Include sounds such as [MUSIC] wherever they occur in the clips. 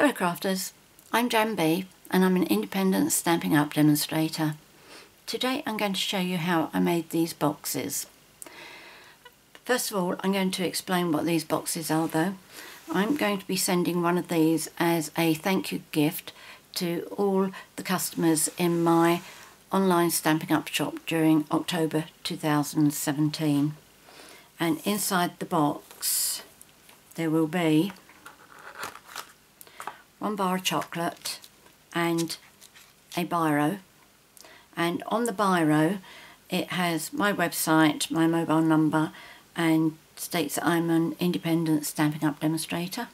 Hello crafters, I'm Jan B and I'm an independent Stampin' Up demonstrator. Today I'm going to show you how I made these boxes. First of all I'm going to explain what these boxes are though. I'm going to be sending one of these as a thank you gift to all the customers in my online Stampin' Up shop during October 2017 and inside the box there will be one bar of chocolate and a biro. And on the biro it has my website, my mobile number and states that I'm an independent Stampin' Up demonstrator.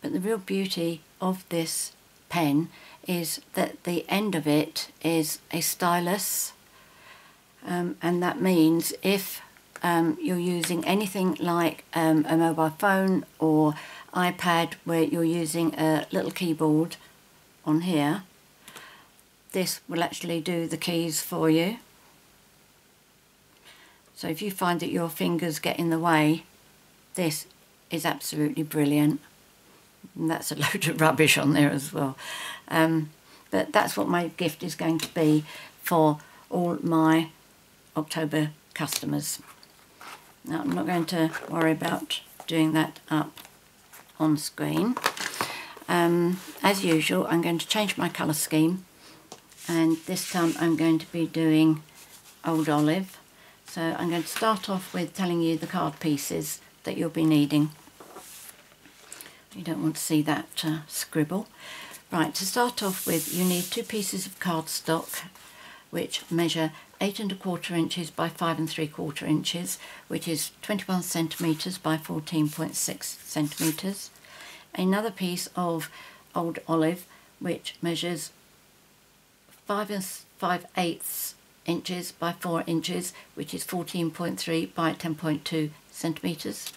But the real beauty of this pen is that the end of it is a stylus um, and that means if um, you're using anything like um, a mobile phone or iPad where you're using a little keyboard on here, this will actually do the keys for you. So if you find that your fingers get in the way, this is absolutely brilliant. And that's a [LAUGHS] load of rubbish on there as well. Um, but that's what my gift is going to be for all my October customers. Now I'm not going to worry about doing that up on screen. Um, as usual, I'm going to change my colour scheme and this time I'm going to be doing Old Olive. So I'm going to start off with telling you the card pieces that you'll be needing. You don't want to see that uh, scribble. Right, to start off with, you need two pieces of cardstock which measure eight and a quarter inches by five and three quarter inches, which is 21 centimetres by 14.6 centimetres. Another piece of old olive, which measures five and five eighths inches by four inches, which is 14.3 by 10.2 centimetres.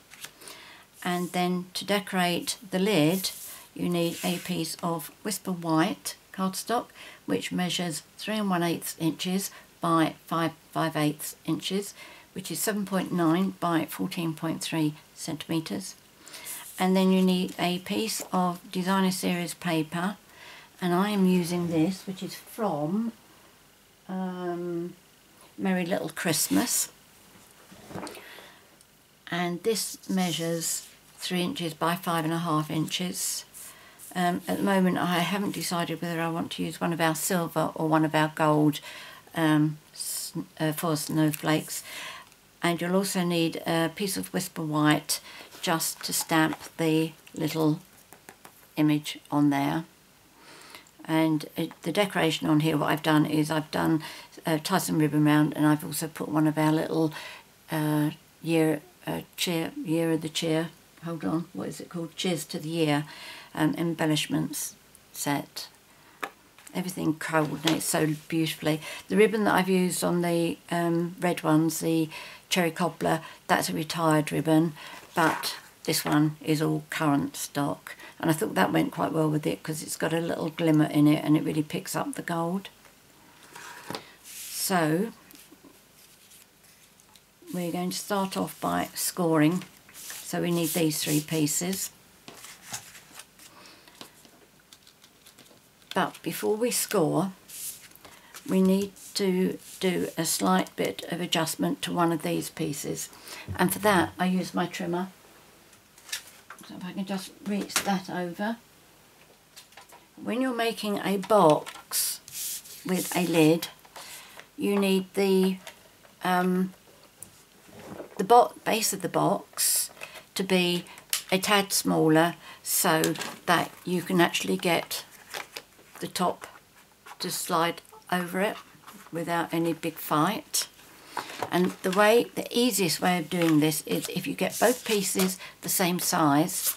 And then to decorate the lid, you need a piece of Whisper White cardstock, which measures 3 and 1 8 inches by 5 5 8 inches, which is 7.9 by 14.3 centimetres. And then you need a piece of designer series paper, and I am using this, which is from um, Merry Little Christmas. And this measures 3 inches by 5.5 inches. Um, at the moment I haven't decided whether I want to use one of our silver or one of our gold um, uh, foil snowflakes. And you'll also need a piece of Whisper White just to stamp the little image on there. And it, the decoration on here what I've done is I've done uh, tie some ribbon round and I've also put one of our little uh, year uh, cheer year of the cheer hold on what is it called? Cheers to the year um, embellishments set. Everything coordinates so beautifully. The ribbon that I've used on the um, red ones, the Cherry Cobbler, that's a retired ribbon, but this one is all current stock. And I thought that went quite well with it because it's got a little glimmer in it and it really picks up the gold. So, we're going to start off by scoring. So we need these three pieces. But before we score, we need to do a slight bit of adjustment to one of these pieces. And for that, I use my trimmer. So if I can just reach that over. When you're making a box with a lid, you need the um, the base of the box to be a tad smaller so that you can actually get the top to slide over it without any big fight. And the way, the easiest way of doing this is if you get both pieces the same size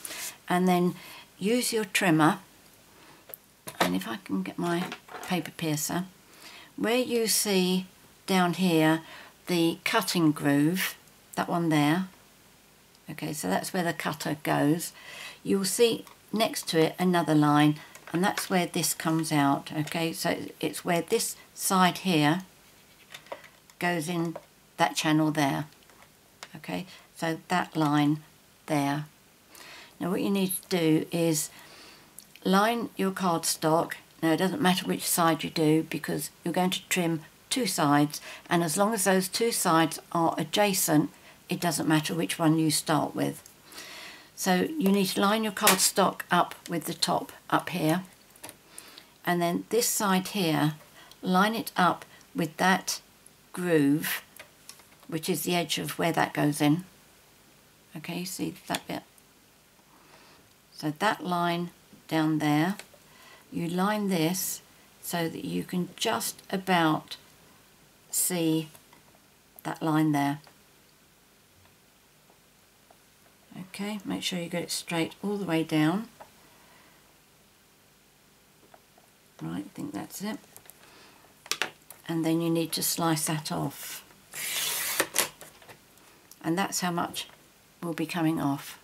and then use your trimmer. And if I can get my paper piercer, where you see down here the cutting groove, that one there, okay, so that's where the cutter goes, you'll see next to it another line and that's where this comes out okay so it's where this side here goes in that channel there okay so that line there now what you need to do is line your cardstock. Now it doesn't matter which side you do because you're going to trim two sides and as long as those two sides are adjacent it doesn't matter which one you start with. So you need to line your cardstock up with the top up here. And then this side here line it up with that groove which is the edge of where that goes in. Okay you see that bit? So that line down there you line this so that you can just about see that line there okay make sure you get it straight all the way down. Right I think that's it. And then you need to slice that off. And that's how much will be coming off.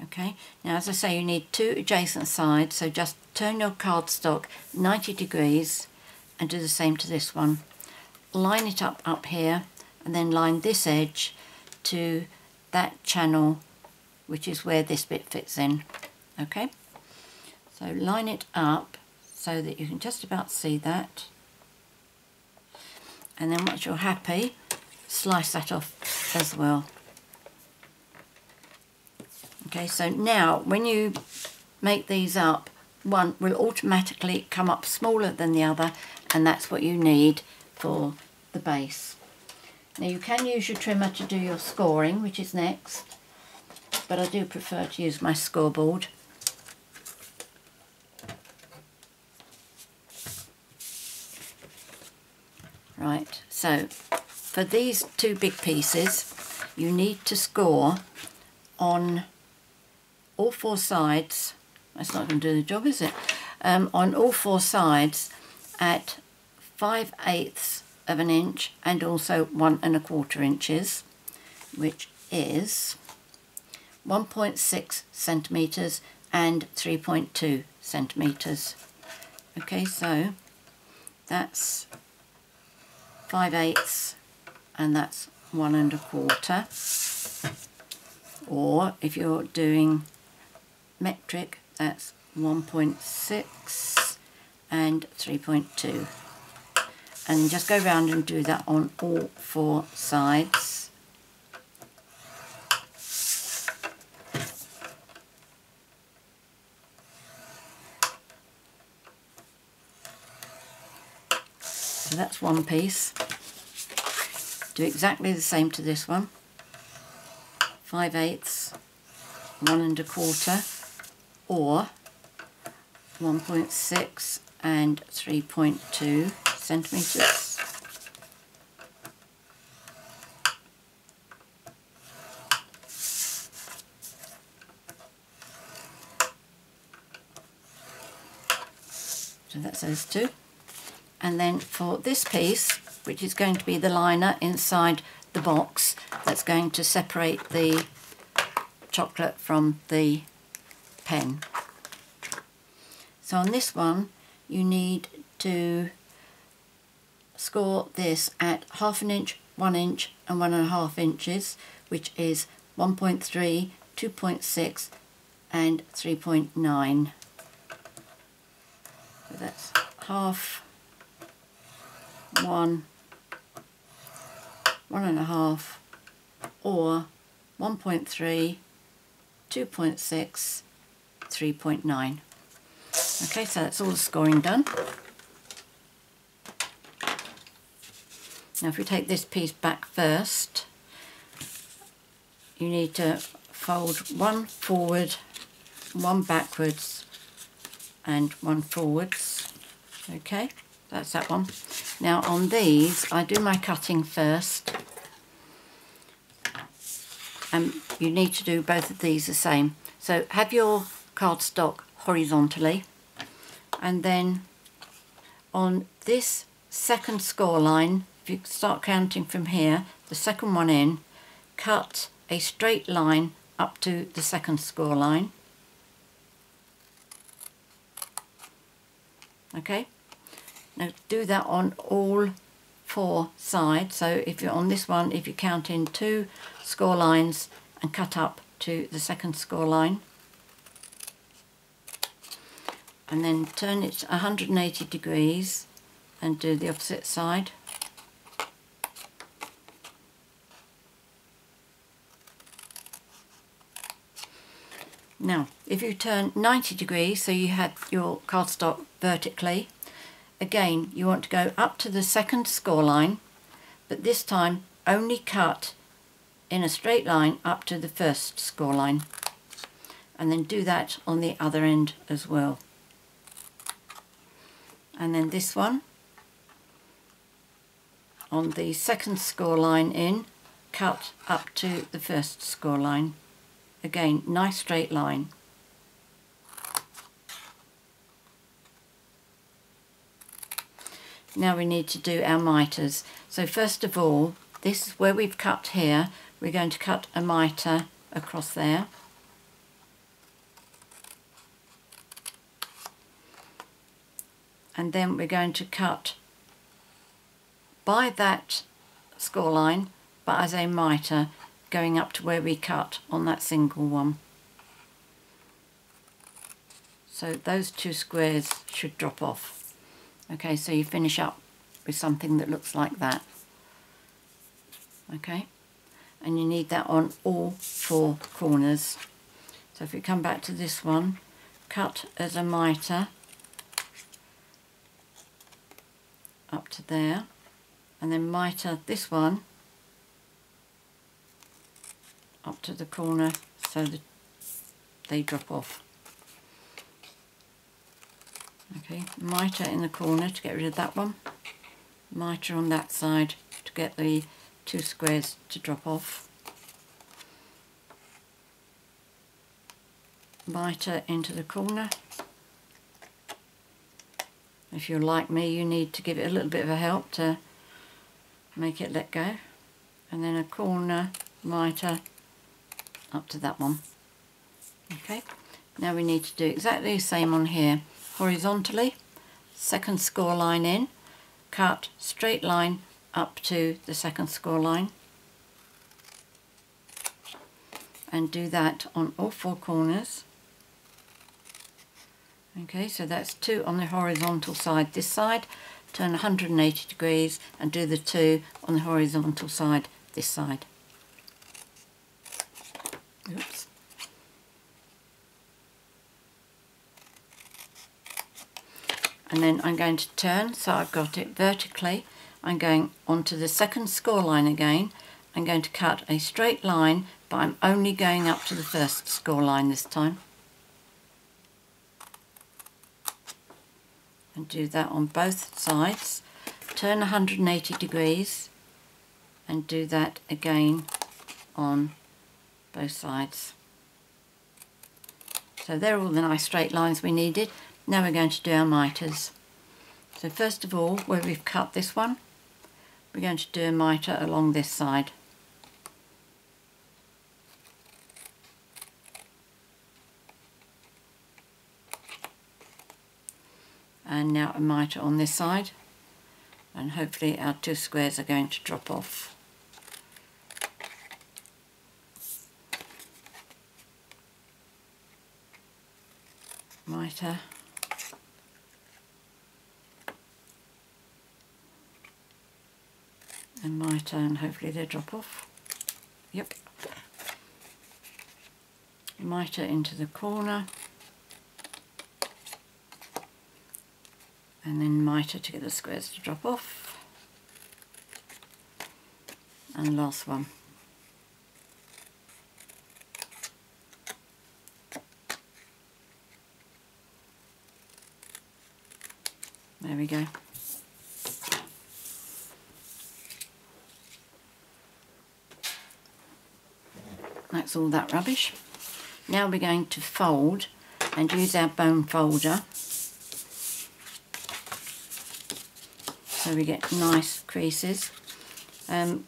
Okay now as I say you need two adjacent sides so just turn your cardstock 90 degrees and do the same to this one. Line it up up here and then line this edge to that channel which is where this bit fits in okay? So line it up so that you can just about see that. And then once you're happy slice that off as well. Okay so now when you make these up one will automatically come up smaller than the other and that's what you need for the base now you can use your trimmer to do your scoring which is next but I do prefer to use my scoreboard. Right so for these two big pieces you need to score on all four sides, that's not going to do the job is it, um, on all four sides at 5 eighths of an inch and also one and a quarter inches, which is 1.6 centimetres and 3.2 centimetres. Okay, so that's 5 eighths and that's one and a quarter. Or if you're doing metric that's 1.6 and 3.2 and just go around and do that on all four sides. So that's one piece. Do exactly the same to this one. 5 eighths one and a quarter or 1.6 and 3.2 centimetres. So that's those two. And then for this piece, which is going to be the liner inside the box, that's going to separate the chocolate from the pen. So on this one you need to score this at half an inch, one inch and one and a half inches which is 1.3, 2.6 and 3.9. So that's half, one, one and a half or 1.3, 2.6 3.9. Okay, so that's all the scoring done. Now if we take this piece back first, you need to fold one forward, one backwards and one forwards. Okay, that's that one. Now on these, I do my cutting first. And you need to do both of these the same. So have your cardstock horizontally and then on this second score line if you start counting from here the second one in cut a straight line up to the second score line. Okay? Now do that on all four sides. So if you're on this one if you count in two score lines and cut up to the second score line. And then turn it 180 degrees and do the opposite side. Now, if you turn 90 degrees, so you had your cardstock vertically, again, you want to go up to the second score line, but this time only cut in a straight line up to the first score line. And then do that on the other end as well. And then this one, on the second score line in, cut up to the first score line. Again, nice straight line. Now we need to do our mitres. So first of all, this is where we've cut here. We're going to cut a mitre across there. And then we're going to cut by that score line, but as a mitre going up to where we cut on that single one. So those two squares should drop off. Okay, so you finish up with something that looks like that. Okay, and you need that on all four corners. So if we come back to this one, cut as a mitre up to there, and then mitre this one up to the corner so that they drop off. Okay, mitre in the corner to get rid of that one. Mitre on that side to get the two squares to drop off. Mitre into the corner. If you're like me, you need to give it a little bit of a help to make it let go. And then a corner mitre up to that one. Okay, now we need to do exactly the same on here. Horizontally, second score line in, cut straight line up to the second score line. And do that on all four corners. Okay, so that's two on the horizontal side this side, turn 180 degrees and do the two on the horizontal side this side. Oops. And then I'm going to turn, so I've got it vertically. I'm going onto the second score line again. I'm going to cut a straight line, but I'm only going up to the first score line this time. And do that on both sides. Turn 180 degrees and do that again on both sides. So they're all the nice straight lines we needed. Now we're going to do our mitres. So first of all, where we've cut this one, we're going to do a mitre along this side. And now a mitre on this side. And hopefully our two squares are going to drop off. mitre. And mitre and hopefully they drop off. Yep. Mitre into the corner. And then mitre to get the squares to drop off. And last one. There we go. That's all that rubbish. Now we're going to fold and use our bone folder so we get nice creases. Um,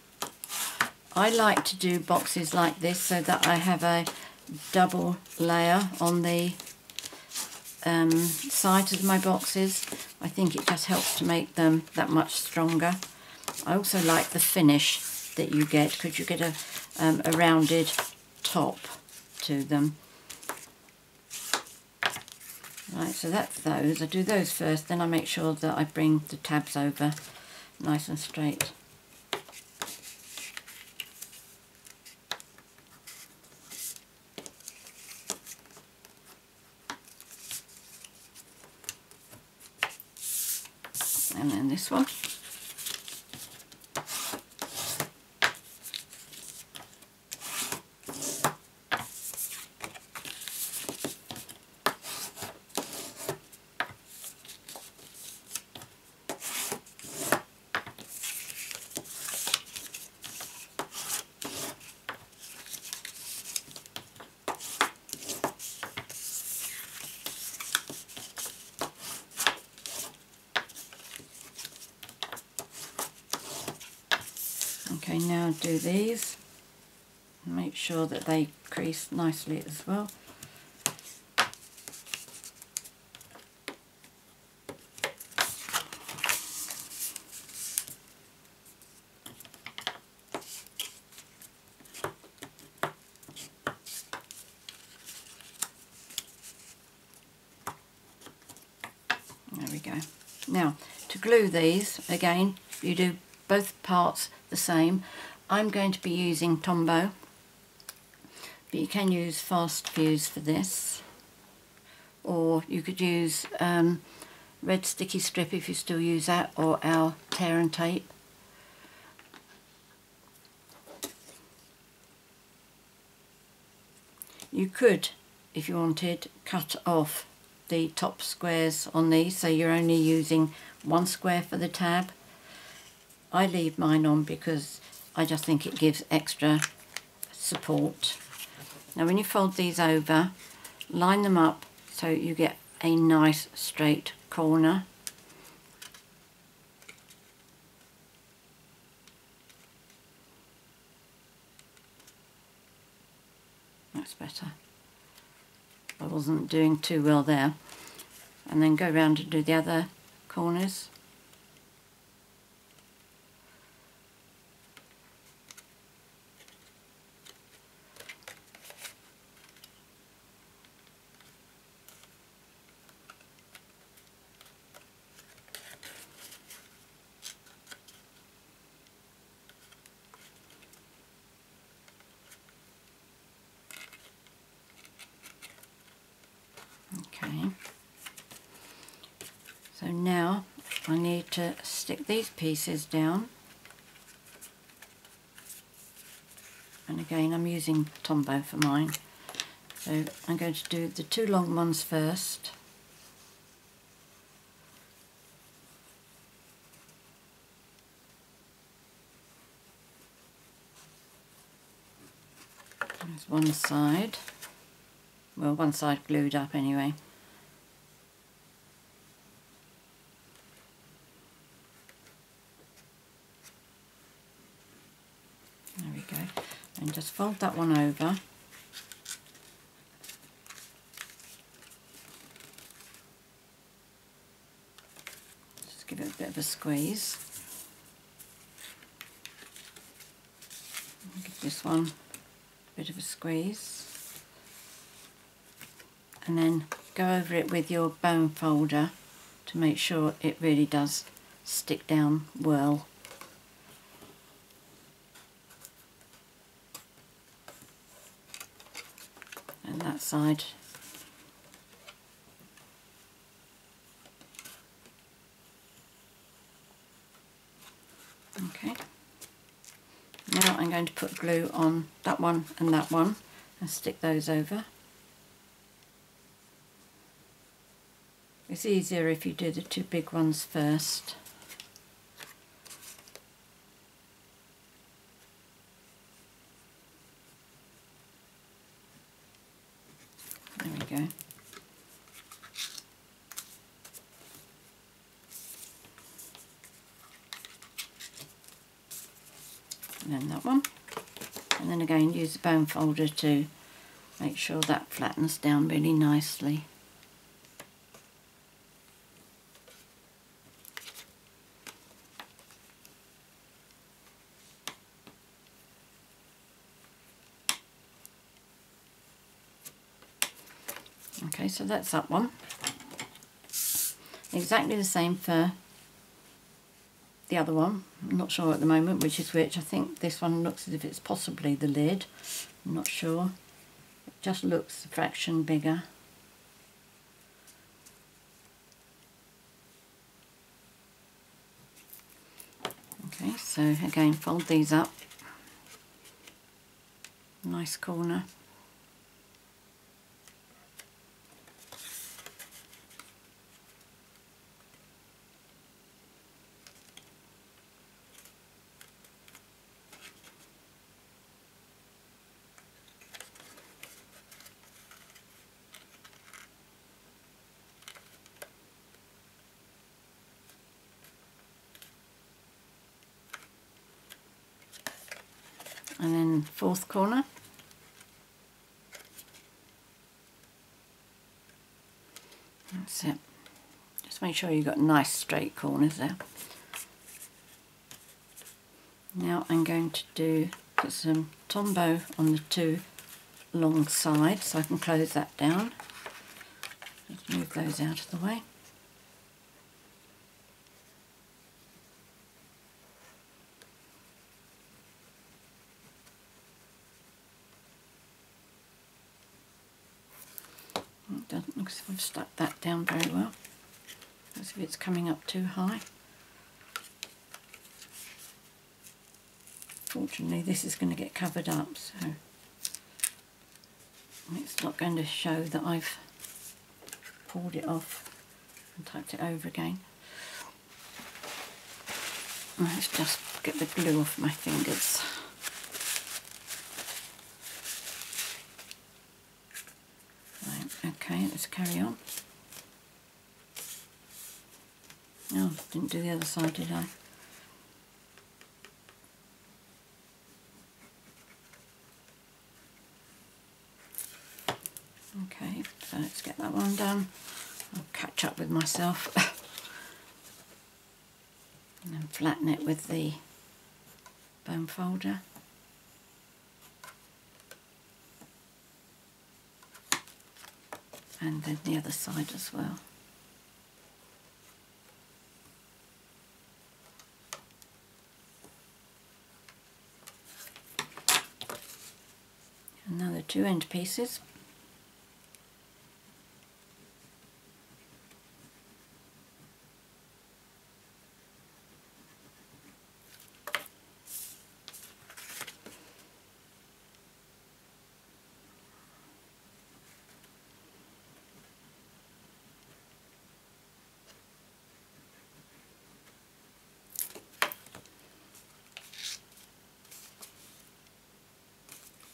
I like to do boxes like this so that I have a double layer on the um, sides of my boxes. I think it just helps to make them that much stronger. I also like the finish that you get because you get a, um, a rounded top to them. Right, so that's those. I do those first, then I make sure that I bring the tabs over nice and straight. And then this one. Okay, now do these. Make sure that they nicely as well. There we go. Now, to glue these, again, you do both parts the same. I'm going to be using Tombow, but you can use Fast Fuse for this. Or you could use um, red sticky strip if you still use that, or our tear and tape. You could, if you wanted, cut off the top squares on these so you're only using one square for the tab. I leave mine on because I just think it gives extra support. Now when you fold these over, line them up so you get a nice straight corner. That's better. I wasn't doing too well there. And then go around and do the other corners. Okay. So now I need to stick these pieces down. And again I'm using Tombow for mine. So I'm going to do the two long ones first. There's one side well one side glued up anyway there we go and just fold that one over. Just give it a bit of a squeeze. Give this one a bit of a squeeze. And then go over it with your bone folder to make sure it really does stick down well. And that side Okay. Now I'm going to put glue on that one and that one and stick those over. It's easier if you do the two big ones first. There we go. And then that one. And then again use the bone folder to make sure that flattens down really nicely. Okay, so that's that one. exactly the same for the other one. I'm not sure at the moment which is which. I think this one looks as if it's possibly the lid. I'm not sure. It just looks a fraction bigger. Okay, so again fold these up. Nice corner. and then fourth corner. That's it. Just make sure you've got nice straight corners there. Now I'm going to do put some Tombow on the two long sides so I can close that down. Just move those out of the way It doesn't look as if I've stuck that down very well. As if it's coming up too high. Fortunately this is going to get covered up so it's not going to show that I've pulled it off and tucked it over again. Let's just get the glue off my fingers. Let's carry on. Oh, didn't do the other side, did I? Okay, so let's get that one done. I'll catch up with myself. [LAUGHS] and then flatten it with the bone folder. And then the other side as well. Another two end pieces.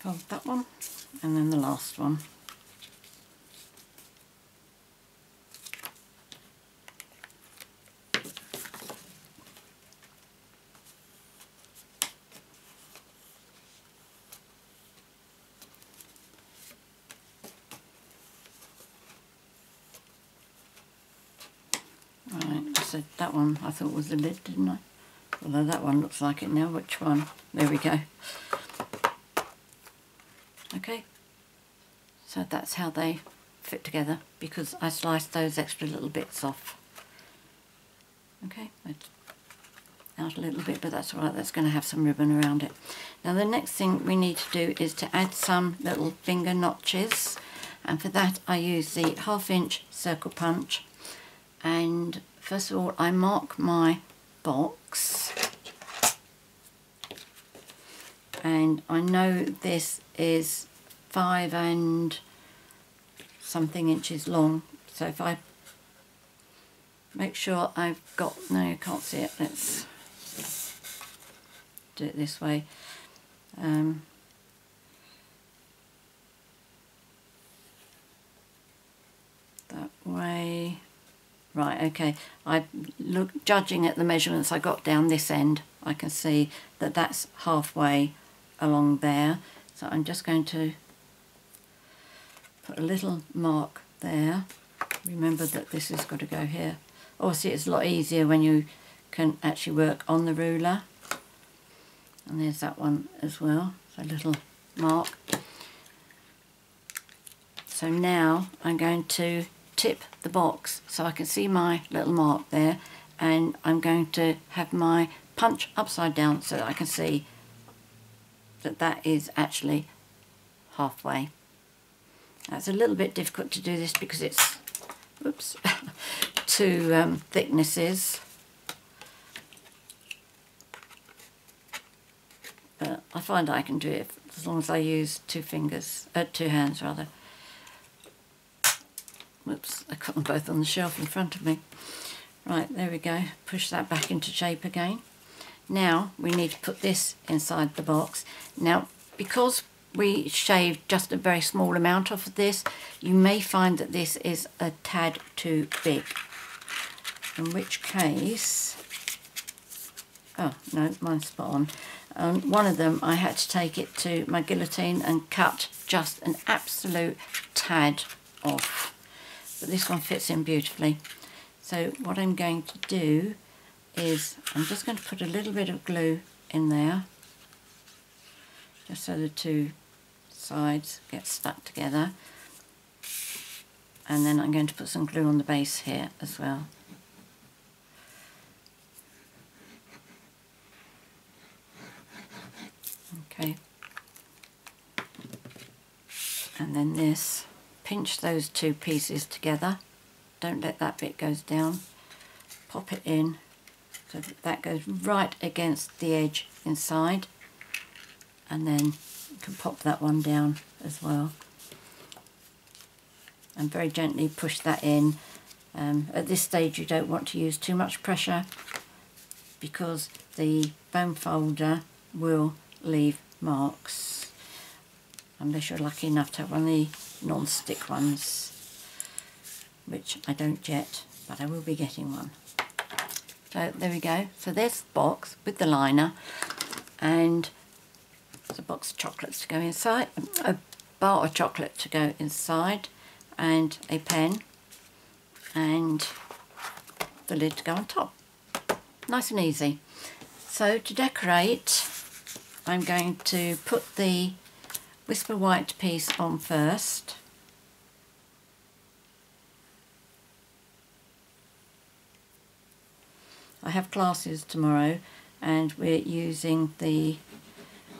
fold that one and then the last one. That one I thought was the lid, didn't I? Although that one looks like it now. Which one? There we go okay. So that's how they fit together because I sliced those extra little bits off. Okay out a little bit but that's alright that's going to have some ribbon around it. Now the next thing we need to do is to add some little finger notches and for that I use the half inch circle punch. And first of all I mark my box and I know this is five and something inches long so if I make sure I've got no you can't see it. Let's do it this way. Um, that way. Right okay. I look judging at the measurements I got down this end I can see that that's halfway along there. So I'm just going to put a little mark there. Remember that this has got to go here. Obviously it's a lot easier when you can actually work on the ruler. And there's that one as well so a little mark. So now I'm going to tip the box. So I can see my little mark there and I'm going to have my punch upside down so that I can see that that is actually halfway. That's a little bit difficult to do this because it's oops, [LAUGHS] two um, thicknesses. But I find I can do it as long as I use two fingers, uh, two hands rather. Whoops, I got them both on the shelf in front of me. Right, there we go. Push that back into shape again. Now we need to put this inside the box. Now, because we shaved just a very small amount off of this, you may find that this is a tad too big. In which case, oh no, mine's spot on. Um, one of them I had to take it to my guillotine and cut just an absolute tad off but this one fits in beautifully. So what I'm going to do is I'm just going to put a little bit of glue in there just so the two sides get stuck together. And then I'm going to put some glue on the base here as well. Okay. And then this pinch those two pieces together. Don't let that bit goes down. Pop it in so that, goes right against the edge inside. And then you can pop that one down as well. And very gently push that in. Um, at this stage you don't want to use too much pressure because the bone folder will leave marks unless you're lucky enough to have one of the non-stick ones which I don't yet but I will be getting one so there we go. So there's the box with the liner and there's a box of chocolates to go inside a bar of chocolate to go inside and a pen and the lid to go on top. Nice and easy. So to decorate I'm going to put the Whisper White piece on first. Have classes tomorrow and we're using the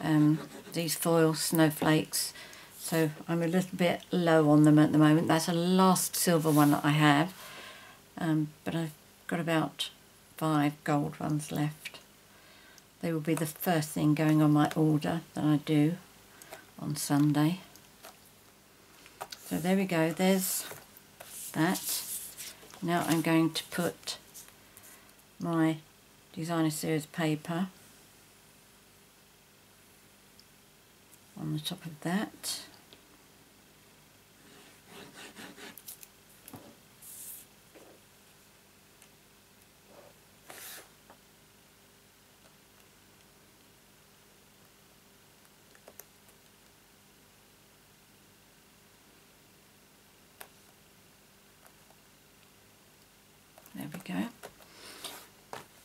um, these foil snowflakes so I'm a little bit low on them at the moment. That's a last silver one that I have um, but I've got about five gold ones left. They will be the first thing going on my order that I do on Sunday. So there we go, there's that. Now I'm going to put my designer series paper on the top of that.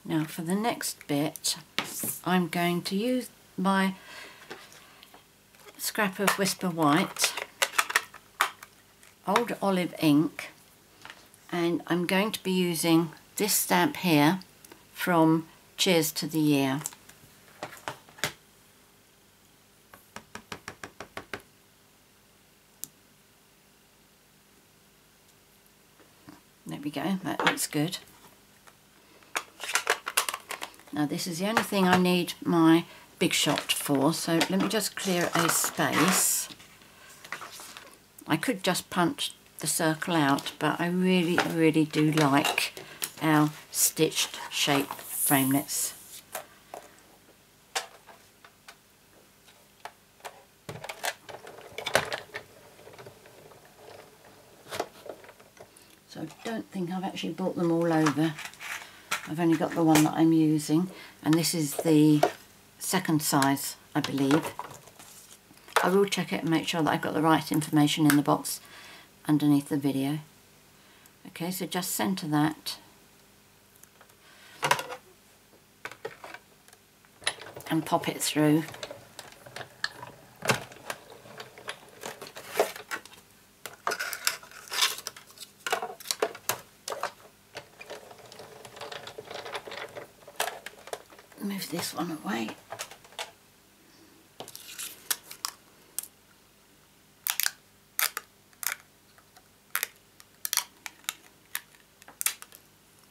Now for the next bit, I'm going to use my scrap of Whisper White, Old Olive ink, and I'm going to be using this stamp here from Cheers to the Year. There we go, that looks good. Now this is the only thing I need my Big Shot for, so let me just clear a space. I could just punch the circle out, but I really, really do like our stitched shape framelits. So I don't think I've actually brought them all over. I've only got the one that I'm using and this is the second size I believe. I will check it and make sure that I've got the right information in the box underneath the video. Okay, so just centre that and pop it through move one away.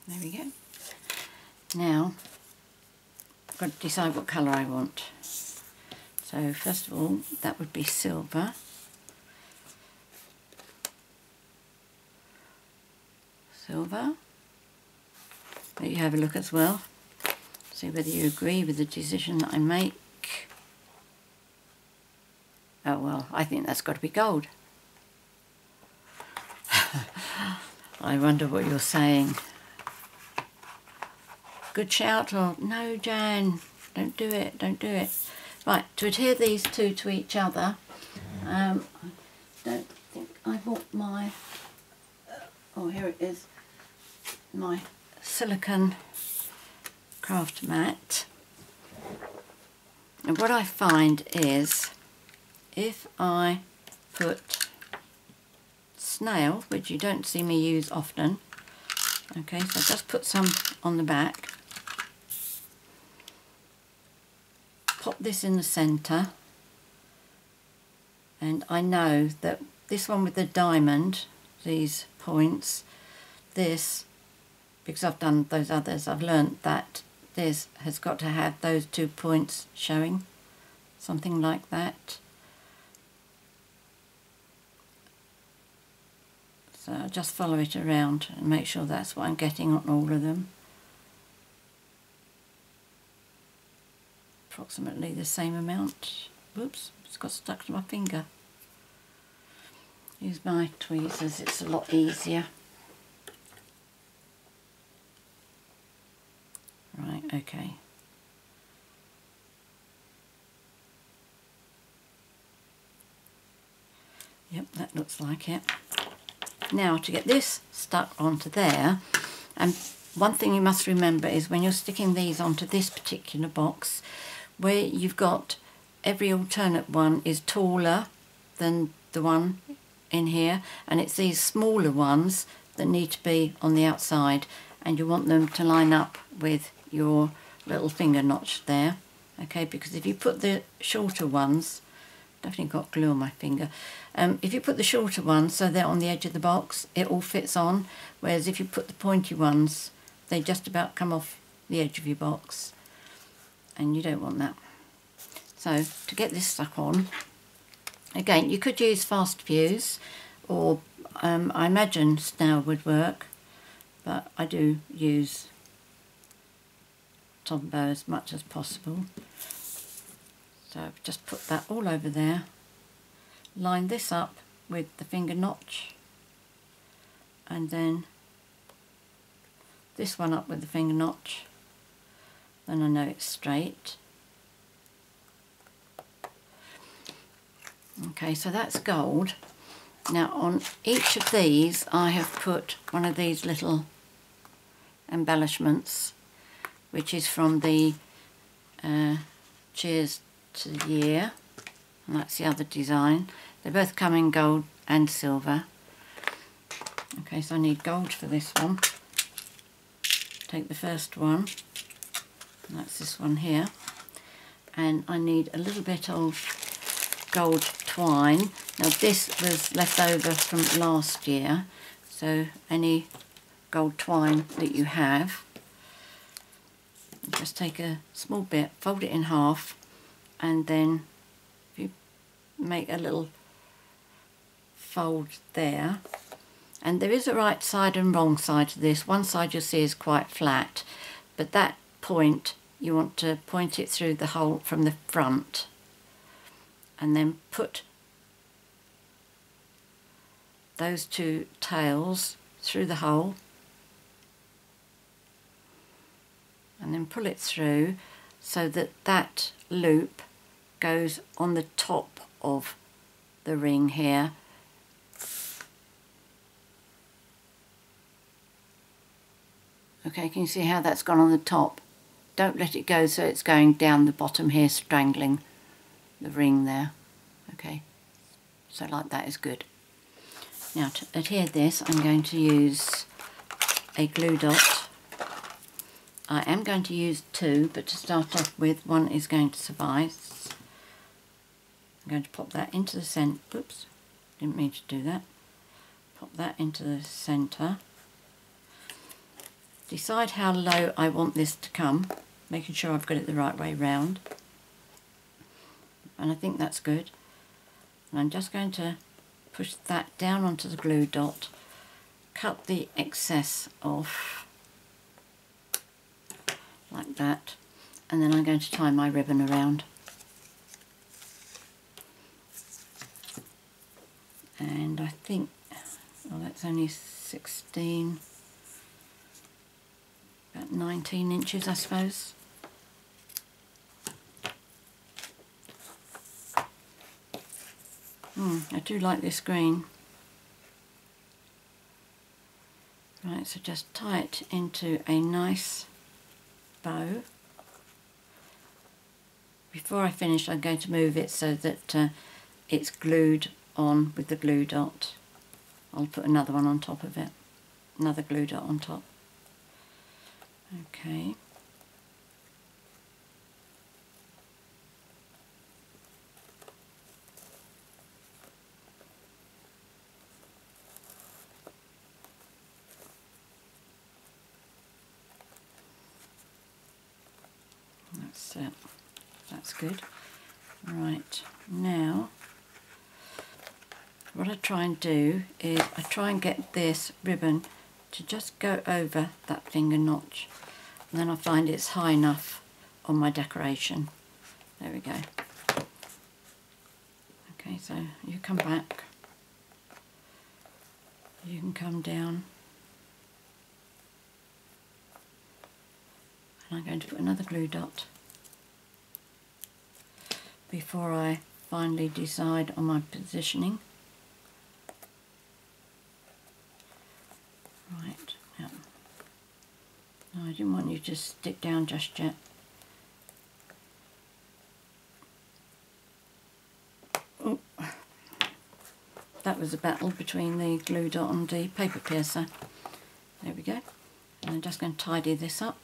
There we go. Now, I've got to decide what colour I want. So first of all, that would be silver. Silver. Let you have a look as well. See whether you agree with the decision that I make. Oh well, I think that's got to be gold. [LAUGHS] I wonder what you're saying. Good shout or no, Jan, don't do it, don't do it. Right, to adhere these two to each other, um, I don't think I bought my, oh here it is, my silicon craft mat. And what I find is if I put snail, which you don't see me use often, okay, so just put some on the back pop this in the centre and I know that this one with the diamond, these points, this, because I've done those others, I've learnt that this has got to have those two points showing, something like that. So I'll just follow it around and make sure that's what I'm getting on all of them. approximately the same amount. Whoops, it's got stuck to my finger. Use my tweezers, it's a lot easier. Right, okay. Yep, that looks like it. Now to get this stuck onto there, and one thing you must remember is when you're sticking these onto this particular box, where you've got every alternate one is taller than the one in here and it's these smaller ones that need to be on the outside and you want them to line up with your little finger notch there okay? Because if you put the shorter ones definitely got glue on my finger um, if you put the shorter ones so they're on the edge of the box it all fits on. Whereas if you put the pointy ones they just about come off the edge of your box. And you don't want that. So to get this stuck on, again you could use fast fuse or um, I imagine snail would work but I do use Tombow as much as possible. So I've just put that all over there. Line this up with the finger notch and then this one up with the finger notch then I know it's straight. Okay, so that's gold. Now on each of these I have put one of these little embellishments which is from the uh, Cheers to the Year and that's the other design. They both come in gold and silver. Okay, so I need gold for this one. Take the first one that's this one here and I need a little bit of gold twine now this was left over from last year so any gold twine that you have just take a small bit fold it in half and then you make a little fold there. And there is a right side and wrong side to this. One side you'll see is quite flat but that point you want to point it through the hole from the front. And then put those two tails through the hole and then pull it through so that that loop goes on the top of the ring here. Okay can you see how that's gone on the top? Don't let it go so it's going down the bottom here strangling the ring there. Okay so like that is good. Now to adhere this I'm going to use a glue dot I am going to use two, but to start off with, one is going to suffice. I'm going to pop that into the centre. Oops, didn't mean to do that. Pop that into the centre. Decide how low I want this to come, making sure I've got it the right way round. And I think that's good. And I'm just going to push that down onto the glue dot, cut the excess off like that. And then I'm going to tie my ribbon around. And I think well that's only 16 about 19 inches I suppose. Hmm, I do like this green. Right so just tie it into a nice bow. Before I finish I'm going to move it so that uh, it's glued on with the glue dot. I'll put another one on top of it, another glue dot on top. Okay. That's it. That's good. Right, now what I try and do is I try and get this ribbon to just go over that finger notch and then I find it's high enough on my decoration. There we go. Okay, so you come back, you can come down and I'm going to put another glue dot before I finally decide on my positioning. Right, yeah. No, I didn't want you to stick down just yet. Oh, that was a battle between the glue dot and the paper piercer. There we go. And I'm just going to tidy this up.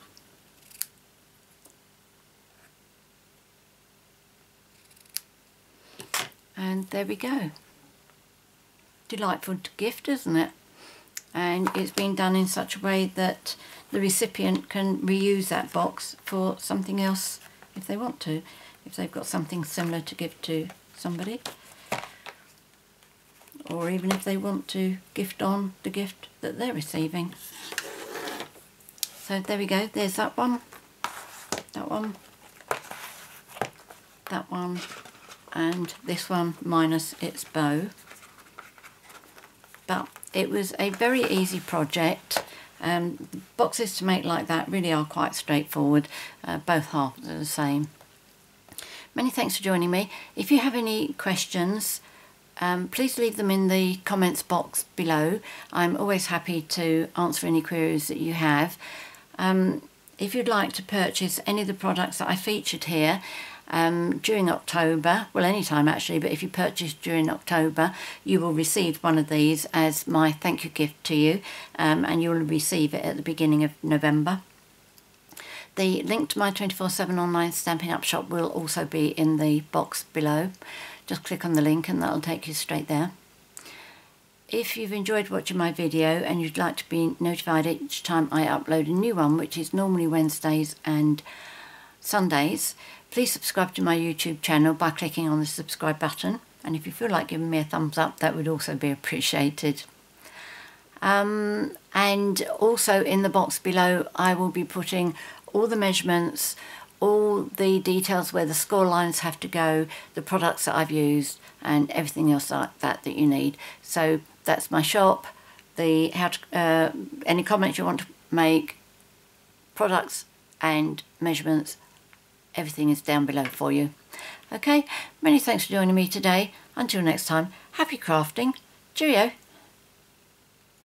and there we go delightful gift isn't it and it's been done in such a way that the recipient can reuse that box for something else if they want to if they've got something similar to give to somebody. Or even if they want to gift on the gift that they're receiving. So there we go there's that one. That one. That one. And this one minus its bow. But it was a very easy project. Um, boxes to make like that really are quite straightforward. Uh, both halves are the same. Many thanks for joining me. If you have any questions, um, please leave them in the comments box below. I'm always happy to answer any queries that you have. Um, if you'd like to purchase any of the products that I featured here, um, during October, well any time actually, but if you purchase during October, you will receive one of these as my thank you gift to you um, and you will receive it at the beginning of November. The link to my 24-7 online Stampin' Up shop will also be in the box below. Just click on the link and that'll take you straight there. If you've enjoyed watching my video and you'd like to be notified each time I upload a new one, which is normally Wednesdays and Sundays, Please subscribe to my YouTube channel by clicking on the subscribe button. And if you feel like giving me a thumbs up, that would also be appreciated. Um, and also in the box below, I will be putting all the measurements, all the details where the score lines have to go, the products that I've used, and everything else like that that you need. So that's my shop, the how to, uh, any comments you want to make, products and measurements everything is down below for you. Okay, many thanks for joining me today. Until next time, happy crafting. Cheerio.